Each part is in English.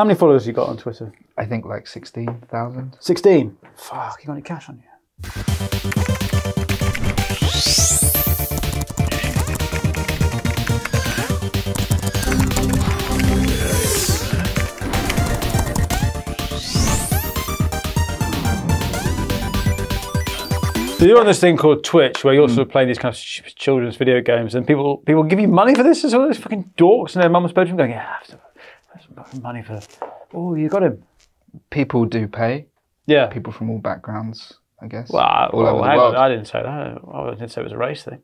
How many followers you got on Twitter? I think like sixteen thousand. 16. Fuck, you got any cash on you? So you're on this thing called Twitch, where you're sort of playing these kind of children's video games, and people people give you money for this as well. These fucking dorks in their mum's bedroom going, "Yeah, I have to have some money for." Oh, you got him. People do pay. Yeah. People from all backgrounds, I guess. Well, I- all well, over the world. on, I didn't say that. I didn't say it was a race thing.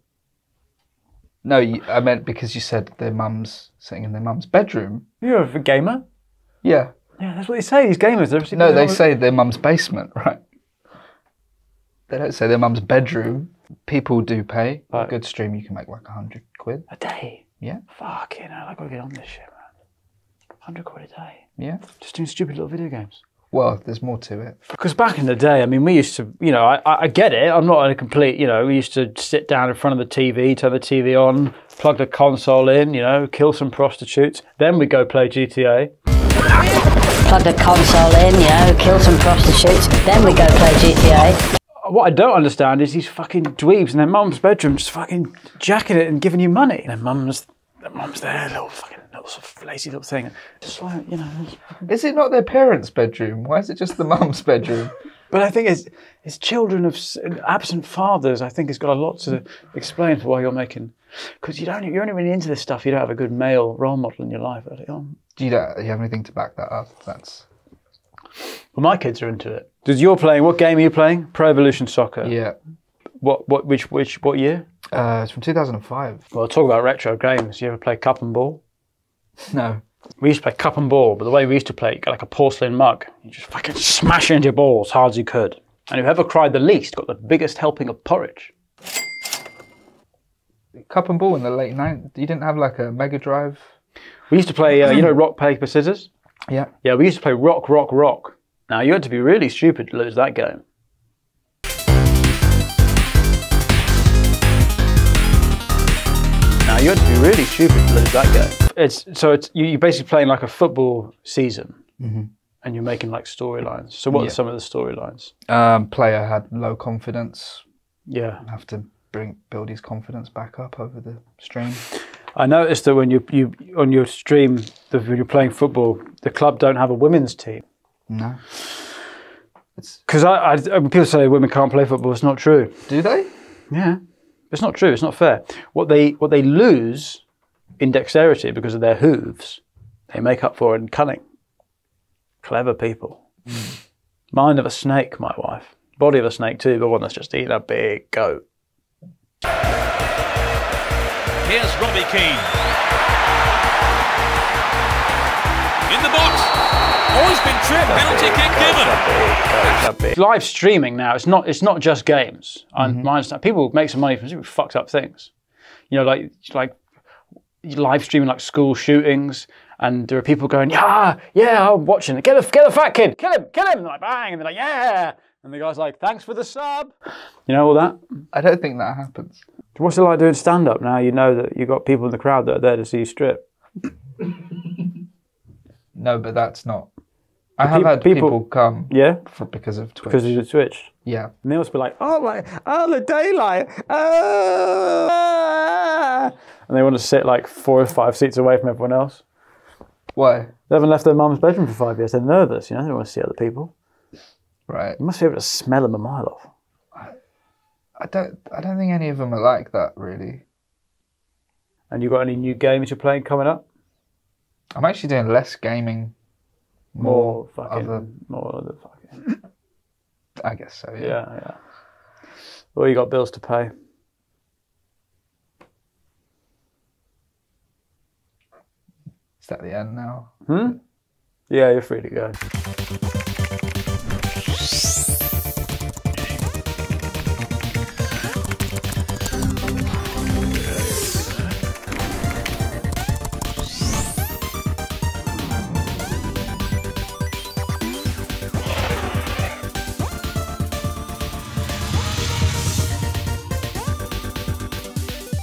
No, you, I meant because you said their mum's sitting in their mum's bedroom. You're a gamer. Yeah. Yeah, that's what they say. These gamers. They're No, they say their mum's basement, right? They don't say their mum's bedroom. People do pay. A good stream, you can make like a hundred quid. a day. Yeah. Fucking hell, I gotta get on this shit, man. Hundred quid a day, Yeah. just doing stupid little video games. Well, there's more to it. Because back in the day, I mean, we used to, you know, I, I I get it. I'm not a complete, you know, we used to sit down in front of the TV, turn the TV on, plug the console in, you know, kill some prostitutes. Then we go play GTA. plug the console in, you know, kill some prostitutes, then we go play GTA. What I don't understand is these fucking dweebs in their mum's bedroom just fucking jacking it and giving you money. Their mum's, their mum's there, little fucking little sort of lazy little thing. Just like, you know. Is it not their parents' bedroom? Why is it just the mum's bedroom? But I think it's, it's children of absent fathers. I think it's got a lot to explain for why you're making. Because you don't, you're only really into this stuff. You don't have a good male role model in your life early on. Do you, do you have anything to back that up? That's Well, my kids are into it. Does you're playing? What game are you playing? Pro Evolution Soccer. yeah. What? What? Which? Which? What year? Uh, it's from 2005. Well, talk about retro games. You ever play Cup and Ball? No. We used to play Cup and Ball, but the way we used to play, you got like a porcelain mug. You just fucking smash it into your ball as hard as you could. And whoever cried the least got the biggest helping of porridge. Cup and ball in the late 90s. You didn't have like a Mega Drive? We used to play, uh, you know, rock paper scissors. Yeah. Yeah, we used to play rock, rock, rock. Now you had to be really stupid to lose that game. Now you had to be really stupid to lose that game. It's so it's you, you're basically playing like a football season, and you're making like storylines. So what Yeah. are some of the storylines? Um, player had low confidence. Yeah, Have to bring build his confidence back up over the stream. I noticed that when you you on your stream, the, when you're playing football, the club don't have a women's team. No. Because I, I, people say women can't play football, it's not true. Do they? Yeah, it's not true. It's not fair. What they what they lose in dexterity because of their hooves, they make up for it in cunning. Clever people. Mind of a snake, my wife. Body of a snake too, but one that's just eating a big goat. Here's Robbie Keane. In the box. Always been tripped. Penalty kick given. Live streaming now, it's not it's not just games. I, I understand people make some money from super fucked up things. You know, like like live streaming like school shootings, and there are people going, yeah, yeah, I'm watching it. Get a, get a fat kid, kill him, kill him. And like bang, and they're like, yeah. And the guy's like, thanks for the sub. You know all that. I don't think that happens. What's it like doing stand up now? You know that you've got people in the crowd that are there to see you strip. No, but that's not. I have peop- had people- people, come Yeah, for, because of Twitch. because of the Twitch. Yeah. And they must be like, oh my, oh the daylight, oh, ah." and they want to sit like four or five seats away from everyone else. Why? They haven't left their mum's bedroom for five years. They're nervous, you know. They don't want to see other people. Right. You must be able to smell them a mile off. I don't. I don't think any of them are like that really. And you got any new games you're playing coming up? I'm actually doing less gaming. More fucking, other- more other fucking. I guess so. Yeah. Yeah, yeah. Well, you got bills to pay. Is that the end now? Hmm? Yeah, you're free to go.